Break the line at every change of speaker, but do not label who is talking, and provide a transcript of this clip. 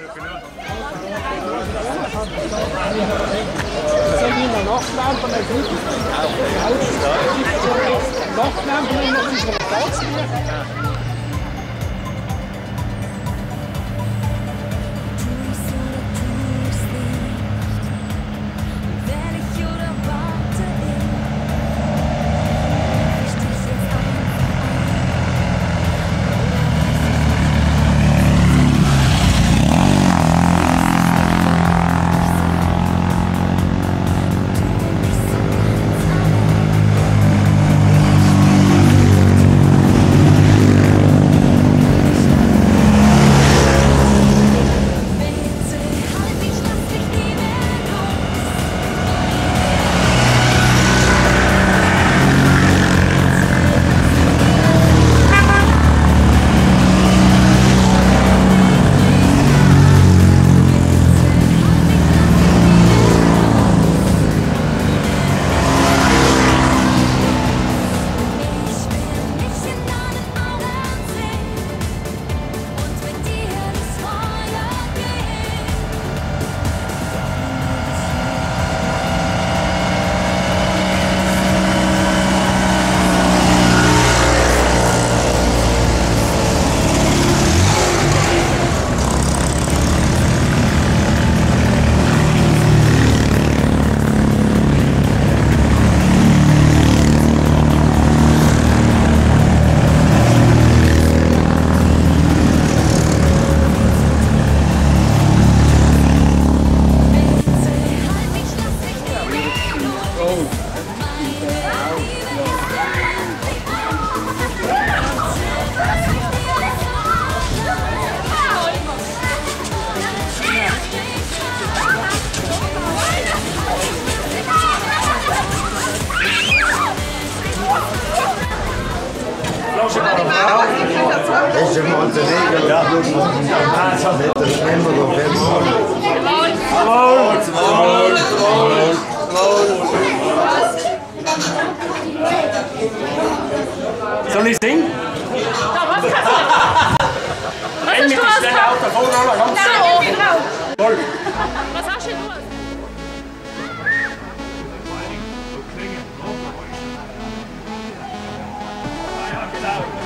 Nachnamen von einem Staatslehrer. Is
in Montenegro. Ja. dat is member of him. Gewoon! Gewoon! Gewoon! Zullen we zingen?
Dat is gewoon Wat hast du denn? Out.